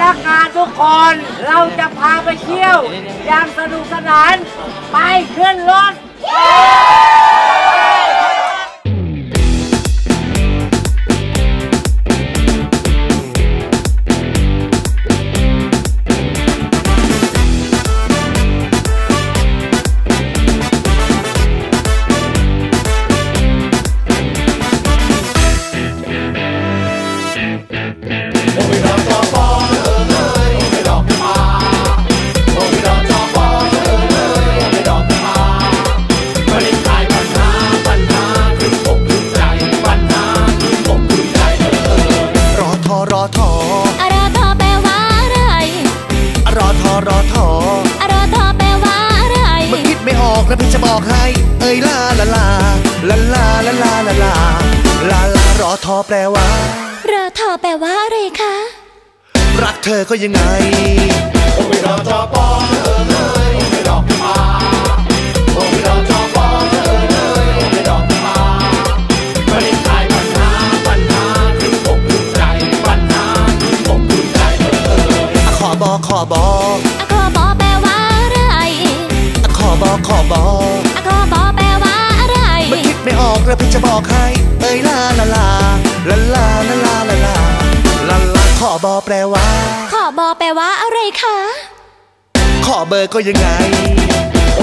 นักงานทุกคนเราจะพาไปเที่ยว อย่างสนุกสนาน ไปขึ้นรถ แล้วพี่จะบอกให้ เอ้ยลาลาลาลาลาลาลาลาลาลาลารอทอแปลว่า รอทอแปลว่าอะไรคะ รักเธอก็ยังไงขอบอขอบออะคอบอแปลว่าอะไรข อบอขอบออะคอบอแปลว่าอะไรมันคิดไม่ออกแล้วพี่จะบอกให้ เอ้ยลาลาลาลาลาลาลาลาลาลาลาขอบอแปลว่า ขอบอแปลว่าอะไรคะ ขอเบอร์ก็ยังไงข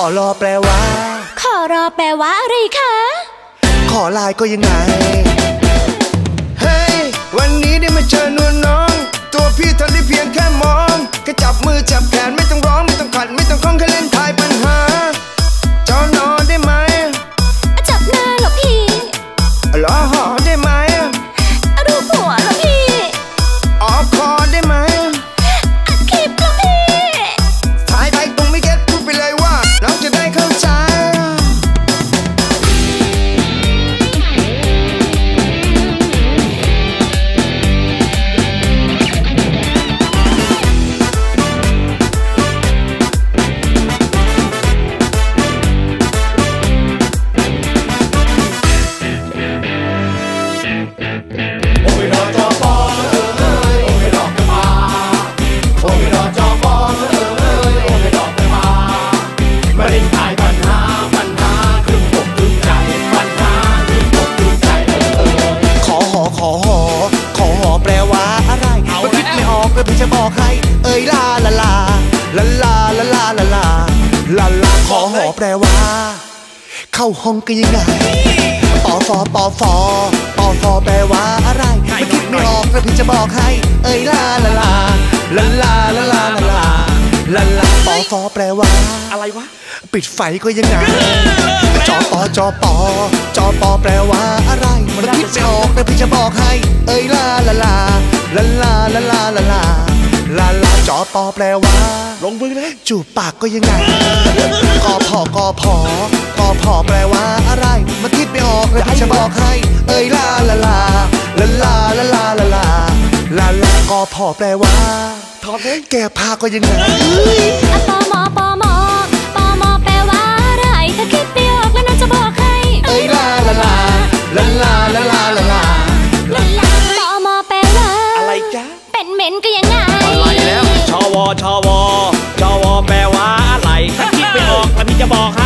อรอแปลว่า ขอรอแปลว่าอะไรคะ ขอไลน์ก็ยังไง เฮ้ย วันนี้ได้มาเจอนวลน้อง ตัวพี่ทนได้เพียงแค่มองแค่จับมือจับแขนไม่ต้องร้องไม่ต้องขัดไม่ต้องคล้องแค่เล่นท แปลว่า เข้าห้องก็ยังไงปอฟอปอฟอปอฟอแปลว่าอะไรมันคิดไม่ออกเลยพี่จะบอกให้ เอ้ยลาลาลาลาลาลาลาลาลาลาลาปอฟอแปลว่า อะไรวะ ปิดไฟก็ยังไงจอปอจอปอจอปอแปลว่าอะไรมันคิดไม่ออกแต่พี่จะบอกให้ เอ้ยลาลาลาลาลาลาลาลาลาลาลา จอปอแปลว่า ลงมือเลยจูบปากก็ยังไงกอพอกอพอกอพอแปลว่าอะไร มันคิดไม่ออกแต่พี่จะบอกให้ เอ้ยลาลาลาลาลาลาลาลาลาลาลากอพอแปลว่าถอดเลยแก้ผ้าก็ยังไงอะปอมอปอ bord